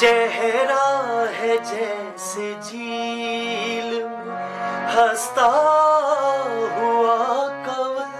चेहरा है जैसे झील, हंसता हुआ कवल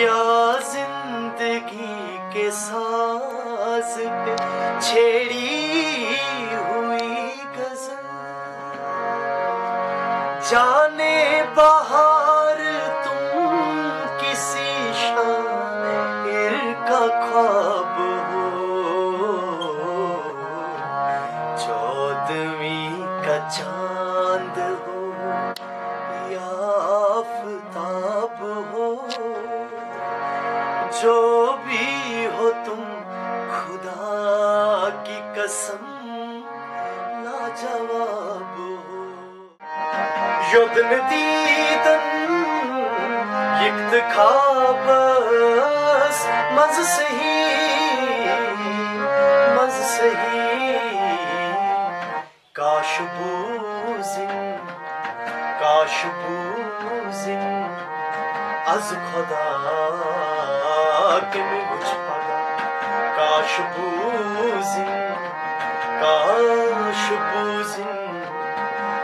या ज़िंदगी के साज पे छेड़ी हुई गज़ल। जाने आप हो, जो भी हो तुम खुदा की कसम, लाजवाब हो। युद्न दीदन इक्त खाब मज सही मज सही। Az khoda Ke mi kuch paga Kaş bu zin Kaş bu zin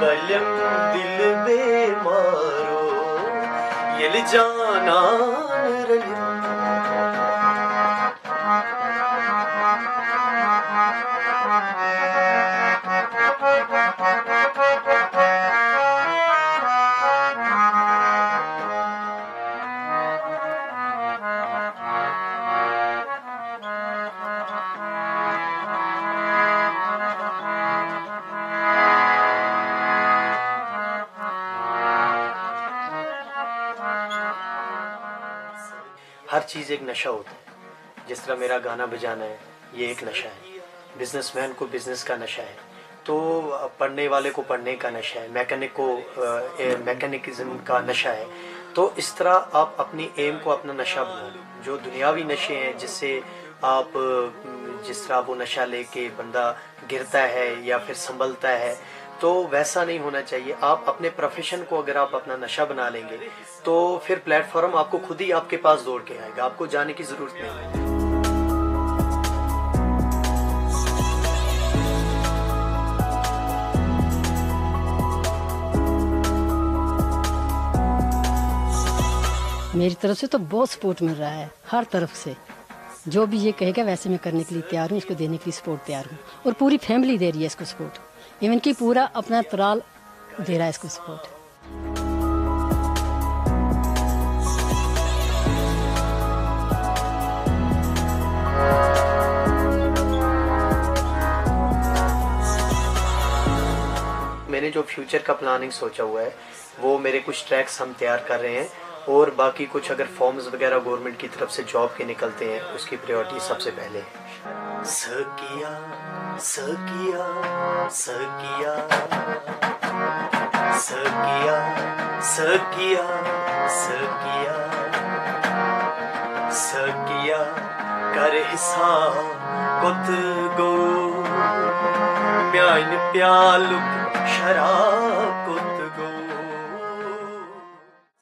बलम पल् मा यल जाना रलियो हर चीज़ एक नशा होता है। जिस तरह मेरा गाना बजाना है, ये एक नशा है। बिजनेसमैन को बिज़नेस का नशा है तो पढ़ने वाले को पढ़ने का नशा है, मैकेनिक को मैकेनिज्म का नशा है। तो इस तरह आप अपनी एम को अपना नशा बना जो दुनियावी नशे हैं, जिससे आप जिस तरह वो नशा लेके बंदा गिरता है या फिर संभलता है तो वैसा नहीं होना चाहिए। आप अपने प्रोफेशन को अगर आप अपना नशा बना लेंगे तो फिर प्लेटफॉर्म आपको खुद ही आपके पास दौड़ के आएगा। आपको जाने की ज़रूरत नहीं है। मेरी तरफ़ से तो बहुत सपोर्ट मिल रहा है, हर तरफ़ से। जो भी ये कहेगा, वैसे मैं करने के लिए तैयार हूँ, इसको देने के लिए सपोर्ट तैयार हूँ। और पूरी फैमिली दे रही है इसको सपोर्ट इवन की पूरा अपना तराल दे रहा है इसको सपोर्ट मैंने जो फ्यूचर का प्लानिंग सोचा हुआ है, वो मेरे कुछ ट्रैक्स हम तैयार कर रहे हैं। और बाकी कुछ अगर फॉर्म्स वगैरह गवर्नमेंट की तरफ़ से जॉब के निकलते हैं, उसकी प्रायोरिटी सबसे पहले है। सकिया सकिया सकिया सकिया सकिया सकिया सकिया कर हिसाब, कुत गो म्यान प्यालुक, शराब